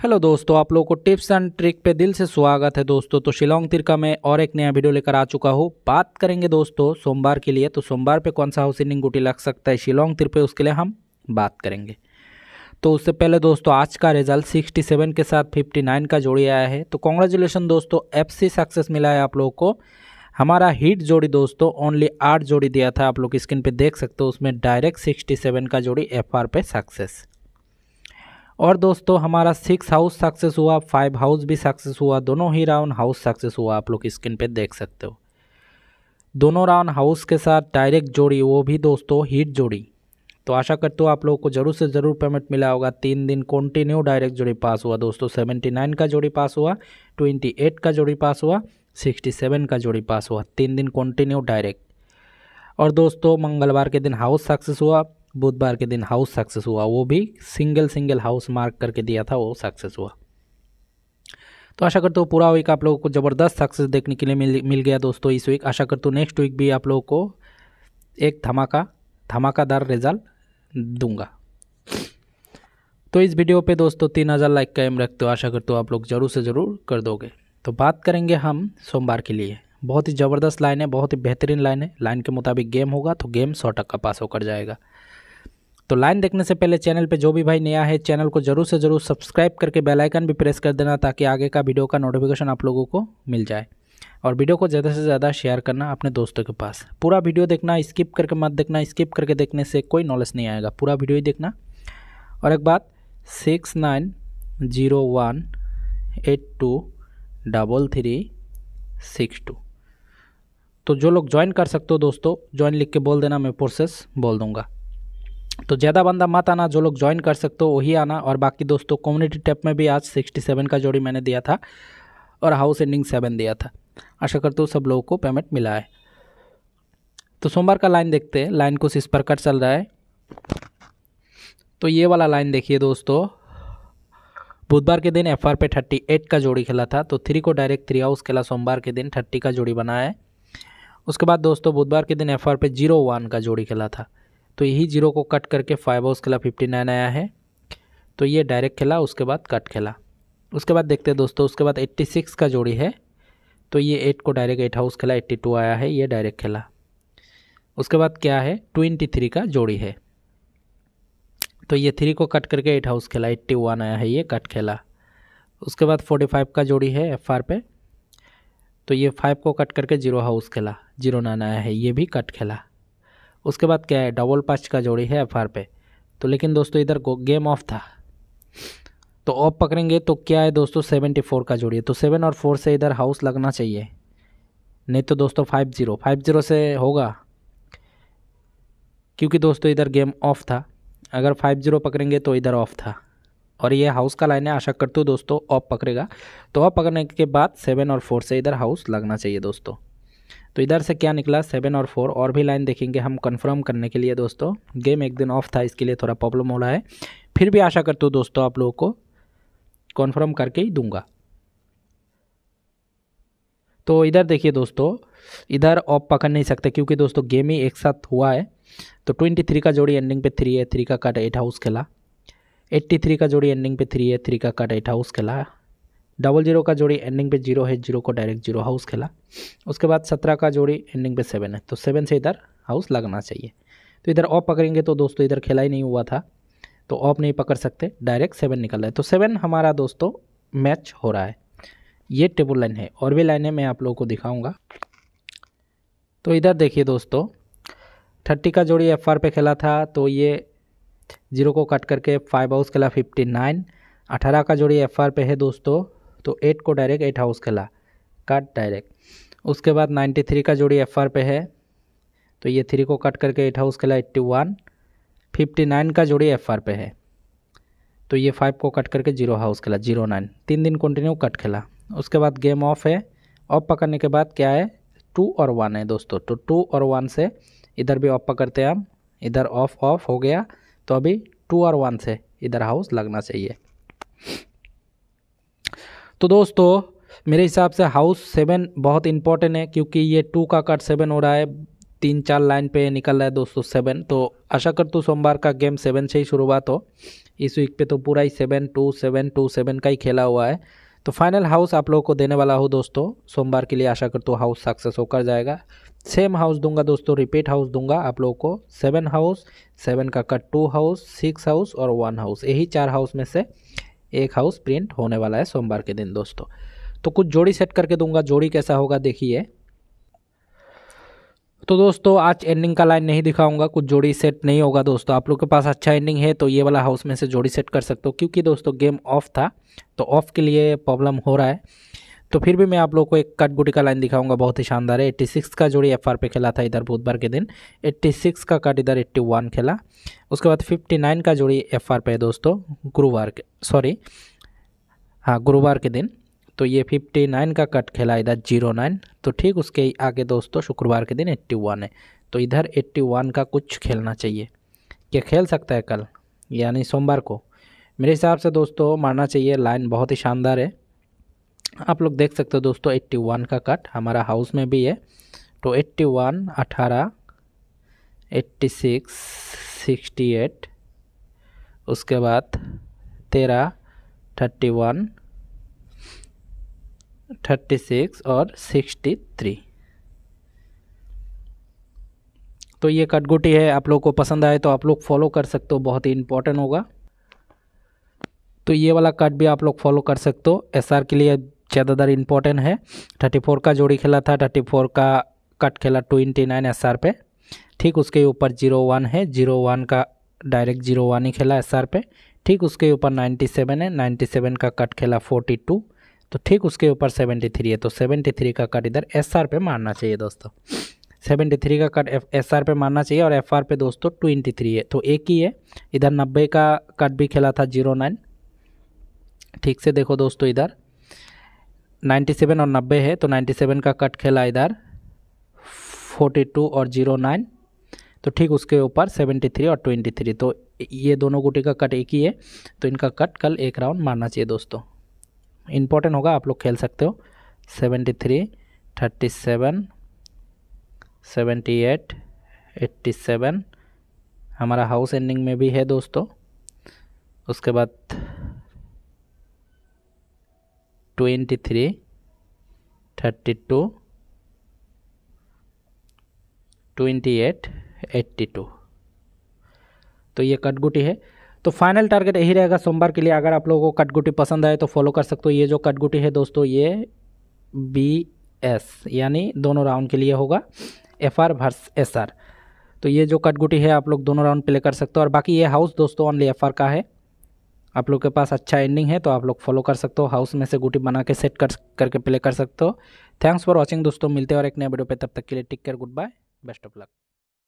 Hello दोस्तों, आप लोगों को टिप्स एंड ट्रिक पे दिल से स्वागत है दोस्तों। तो शिलोंग तिरका में और एक नया वीडियो लेकर आ चुका हूँ। बात करेंगे दोस्तों सोमवार के लिए तो सोमवार पे कौन सा हाउस इंडिंग गुटी लग सकता है? शिलोंग तिर पे उसके लिए हम बात करेंगे। तो उससे पहले दोस्तों, आज का रिज़ल्ट 67 के साथ 59 का जोड़ी आया है। तो कॉन्ग्रेचुलेसन दोस्तों एफसी सक्सेस मिला है आप लोगों को। हमारा हिट जोड़ी दोस्तों ओनली आठ जोड़ी दिया था। आप लोग स्क्रीन पे देख सकते हो, उसमें डायरेक्ट 67 का जोड़ी एफआर पे सक्सेस और दोस्तों, हमारा सिक्स हाउस सक्सेस हुआ फाइव हाउस भी सक्सेस हुआ, दोनों ही राउंड हाउस सक्सेस हुआ, आप लोग स्क्रीन पे देख सकते हो। दोनों राउंड हाउस के साथ डायरेक्ट जोड़ी, वो भी दोस्तों हीट जोड़ी। तो आशा करते हो आप लोगों को ज़रूर से ज़रूर पेमेंट मिला होगा। तीन दिन कंटिन्यू डायरेक्ट जोड़ी पास हुआ दोस्तों सेवेंटी नाइन का जोड़ी पास हुआ ट्वेंटी एट का जोड़ी पास हुआ सिक्सटी सेवन का जोड़ी पास हुआ। तीन दिन कंटिन्यू डायरेक्ट और दोस्तों, मंगलवार के दिन हाउस सक्सेस हुआ बुधवार के दिन हाउस सक्सेस हुआ। वो भी सिंगल सिंगल हाउस मार्क करके दिया था, वो सक्सेस हुआ। तो आशा करता हूँ पूरा वीक आप लोगों को ज़बरदस्त सक्सेस देखने के लिए मिल मिल गया दोस्तों इस वीक आशा करता हूँ नेक्स्ट वीक भी आप लोगों को एक धमाका, धमाकादार रिज़ल्ट दूँगा। तो इस वीडियो पे दोस्तों तीन हज़ार लाइक का एम रखते हो आशा करते हो आप लोग ज़रूर से ज़रूर कर दोगे। तो बात करेंगे हम सोमवार के लिए। बहुत ही ज़बरदस्त लाइन है, बहुत ही बेहतरीन लाइन है। लाइन के मुताबिक गेम होगा तो गेम सौ टक्का पास होकर जाएगा। तो लाइन देखने से पहले चैनल पे जो भी भाई नया है, चैनल को ज़रूर से ज़रूर सब्सक्राइब करके बेल आइकन भी प्रेस कर देना ताकि आगे का वीडियो का नोटिफिकेशन आप लोगों को मिल जाए। और वीडियो को ज़्यादा से ज़्यादा शेयर करना अपने दोस्तों के पास। पूरा वीडियो देखना स्किप करके मत देखना स्किप करके देखने से कोई नॉलेज नहीं आएगा। पूरा वीडियो ही देखना। और एक बात six nine zero one eight two double three six two तो जो लोग ज्वाइन कर सकते हो दोस्तों ज्वाइन लिख के बोल देना, मैं प्रोसेस बोल दूँगा। तो ज़्यादा बंदा मत आना, जो लोग ज्वाइन कर सकते हो, वही आना। और बाकी दोस्तों कम्युनिटी टैप में भी आज 67 का जोड़ी मैंने दिया था और हाउस एंडिंग सेवन दिया था। आशा करता हूँ सब लोगों को पेमेंट मिला है। तो सोमवार का लाइन देखते हैं। लाइन कुछ इस प्रकार चल रहा है। तो ये वाला लाइन देखिए दोस्तों। बुधवार के दिन एफ़ आर पे थर्टी एट का जोड़ी खेला था। तो थ्री को डायरेक्ट थ्री हाउस खेला सोमवार के दिन। थर्टी का जोड़ी बनाया है। उसके बाद दोस्तों, बुधवार के दिन एफ़ आर पे ज़ीरो वन का जोड़ी खेला था। तो यही ज़ीरो को कट करके फाइव हाउस खेला फिफ्टी नाइन आया है। तो ये डायरेक्ट खेला, उसके बाद कट खेला। उसके बाद देखते हैं दोस्तों, उसके बाद एट्टी सिक्स का जोड़ी है। तो ये एट को डायरेक्ट एट हाउस खेला एट्टी टू आया है, ये डायरेक्ट खेला। उसके बाद क्या है? ट्वेंटी थ्री का जोड़ी है। तो ये थ्री को कट करके एट हाउस खेला एट्टी वन आया है, ये कट खेला। उसके बाद फोर्टी फाइव का जोड़ी है एफ़ आर पे। तो ये फाइव को कट करके ज़ीरो हाउस खेला ज़ीरो नाइन आया है, ये भी कट खेला। उसके बाद क्या है डबल पाँच का जोड़ी है एफ़ आर पे। तो लेकिन दोस्तों, इधर गेम ऑफ़ था। तो ऑफ़ पकड़ेंगे तो क्या है दोस्तों सेवेंटी फोर का जोड़ी है। तो सेवन और फोर से इधर हाउस लगना चाहिए। नहीं तो दोस्तों फाइव ज़ीरो फाइव ज़ीरो से होगा। क्योंकि दोस्तों, इधर गेम ऑफ़ था। अगर फाइव ज़ीरो पकड़ेंगे तो इधर ऑफ़ था। और ये हाउस का लाइन है, आशा करते हो दोस्तों ऑफ़ पकड़ेगा। तो ऑफ़ पकड़ने के बाद सेवन और फोर से इधर हाउस लगना चाहिए दोस्तों। तो इधर से क्या निकला? सेवन और फोर और भी लाइन देखेंगे हम कंफर्म करने के लिए दोस्तों। गेम एक दिन ऑफ़ था, इसके लिए थोड़ा प्रॉब्लम हो रहा है। फिर भी आशा करते हो दोस्तों आप लोगों को कॉन्फर्म करके ही दूँगा। तो इधर देखिए दोस्तों, इधर ऑफ़ पकड़ नहीं सकते क्योंकि दोस्तों गेम ही एक साथ हुआ है। तो ट्वेंटी थ्री का जोड़ी एंडिंग पे थ्री है थ्री का कट एट हाउस खेला। एट्टी थ्री का जोड़ी एंडिंग पे थ्री है थ्री का कट एट हाउस खेला। डबल ज़ीरो का जोड़ी एंडिंग पे ज़ीरो है, ज़ीरो को डायरेक्ट ज़ीरो हाउस खेला। उसके बाद सत्रह का जोड़ी एंडिंग पे सेवन है तो सेवन से इधर हाउस लगना चाहिए। तो इधर ऑफ़ पकड़ेंगे तो दोस्तों इधर खेला ही नहीं हुआ था तो ऑफ़ नहीं पकड़ सकते डायरेक्ट सेवन निकल रहा है। तो सेवन हमारा दोस्तों मैच हो रहा है। ये टेबल लाइन है, और भी लाइनें मैं आप लोगों को दिखाऊँगा। तो इधर देखिए दोस्तों थर्टी का जोड़ी एफ़ आर पे खेला था तो ये ज़ीरो को कट करके फाइव हाउस खेला फिफ्टी नाइन अठारह का जोड़ी एफ़ आर पे है दोस्तों तो एट को डायरेक्ट एट हाउस खेला कट डायरेक्ट उसके बाद नाइन्टी थ्री का जोड़ी एफ़ आर पे है तो ये थ्री को कट करके एट हाउस खेला एट्टी वन फिफ्टी नाइन का जोड़ी एफ़ आर पे है तो ये फाइव को कट करके ज़ीरो हाउस खेला ज़ीरो नाइन तीन दिन कंटिन्यू कट खेला उसके बाद गेम ऑफ़ है ऑफ़ पकड़ने के बाद क्या है? टू और वन है दोस्तों। तो टू और वन से इधर भी ऑफ़ पकड़ते हैं हम। इधर ऑफ़ ऑफ़ हो गया तो अभी टू और वन से इधर हाउस लगना चाहिए। तो दोस्तों, मेरे हिसाब से हाउस सेवन बहुत इंपॉर्टेंट है, क्योंकि ये टू का कट सेवन हो रहा है, तीन चार लाइन पे निकल रहा है दोस्तों सेवन तो आशा करता हूँ सोमवार का गेम सेवन से ही शुरुआत हो। इस वीक पे तो पूरा ही seven two seven two seven का ही खेला हुआ है। तो फाइनल हाउस आप लोगों को देने वाला हूँ दोस्तों। सोमवार के लिए आशा करता हूँ हाउस सक्सेस होकर जाएगा। सेम हाउस दूँगा दोस्तों रिपीट हाउस दूँगा आप लोगों को। सेवन हाउस सेवन का cut two house six house और वन हाउस यही चार हाउस में से एक हाउस प्रिंट होने वाला है सोमवार के दिन, दोस्तों। तो कुछ जोड़ी सेट करके दूँगा। जोड़ी कैसा होगा, देखिए। तो दोस्तों, आज एंडिंग का लाइन नहीं दिखाऊँगा। कुछ जोड़ी सेट नहीं होगा, दोस्तों। आप लोग के पास अच्छा एंडिंग है तो ये वाला हाउस में से जोड़ी सेट कर सकते हो। क्योंकि दोस्तों गेम ऑफ़ था तो ऑफ़ के लिए प्रॉब्लम हो रहा है। तो फिर भी मैं आप लोग को एक कट गुटी का लाइन दिखाऊँगा, बहुत ही शानदार है। 86 का जोड़ी एफआर पे खेला था इधर बुधवार के दिन। 86 का कट इधर 81 खेला। उसके बाद 59 का जोड़ी एफआर पे है दोस्तों, गुरुवार के सॉरी हाँ गुरुवार के दिन। तो ये 59 का कट खेला इधर ज़ीरो नाइन तो ठीक उसके आगे दोस्तों, शुक्रवार के दिन 81 है। तो इधर 81 का कुछ खेलना चाहिए। क्या खेल सकता है कल, यानी सोमवार को? मेरे हिसाब से दोस्तों मानना चाहिए लाइन बहुत ही शानदार है। आप लोग देख सकते हो दोस्तों 81 का कट हमारा हाउस में भी है। तो 81 अठारह एट्टी सिक्स सिक्सटी एट उसके बाद तेरह थर्टी वन थर्टी सिक्स और सिक्सटी थ्री तो ये कटगुटी है, आप लोग को पसंद आए तो आप लोग फॉलो कर सकते हो, बहुत ही इंपॉर्टेंट होगा। तो ये वाला कट भी आप लोग फॉलो कर सकते हो एसआर के लिए ज़्यादातर इंपॉर्टेंट है। थर्टी फोर का जोड़ी खेला था थर्टी फोर का कट खेला ट्वेंटी नाइन एस आर पे। ठीक उसके ऊपर ज़ीरो वन है ज़ीरो वन का डायरेक्ट ज़ीरो वन ही खेला एस आर पे। ठीक उसके ऊपर नाइन्टी सेवन है नाइन्टी सेवन का कट खेला फोर्टी टू तो ठीक उसके ऊपर सेवेंटी थ्री है तो सेवेंटी थ्री का कट इधर एस आर पे मारना चाहिए दोस्तों। सेवेंटी थ्री का कट एस आर पे मारना चाहिए और एफ़ आर पे दोस्तों ट्वेंटी थ्री है तो एक ही है। इधर नब्बे का कट भी खेला था ज़ीरो नाइन ठीक से देखो दोस्तों इधर। 97 और 90 है तो 97 का कट खेला इधर। 42 और ज़ीरो नाइन तो ठीक उसके ऊपर 73 और 23 तो ये दोनों गुटी का कट एक ही है तो इनका कट कल एक राउंड मारना चाहिए दोस्तों। इम्पोर्टेंट होगा, आप लोग खेल सकते हो। 73 37 78 87 हमारा हाउस एंडिंग में भी है दोस्तों। उसके बाद twenty three thirty two twenty eight eighty two तो ये कटगुटी है। तो फाइनल टारगेट यही रहेगा सोमवार के लिए। अगर आप लोगों को कटगुटी पसंद आए तो फॉलो कर सकते हो। ये जो कटगुटी है दोस्तों, ये बी एस यानी दोनों राउंड के लिए होगा। F R versus S R तो ये जो कटगुटी है, आप लोग दोनों राउंड प्ले कर सकते हो। और बाकी ये हाउस दोस्तों ओनली एफ़ आर का है। आप लोग के पास अच्छा एंडिंग है तो आप लोग फॉलो कर सकते हो हाउस में से गुटी बना के सेट कर, करके प्ले कर सकते हो। थैंक्स फॉर वॉचिंग दोस्तों, मिलते हैं और एक नए वीडियो पे, तब तक के लिए take care goodbye best of luck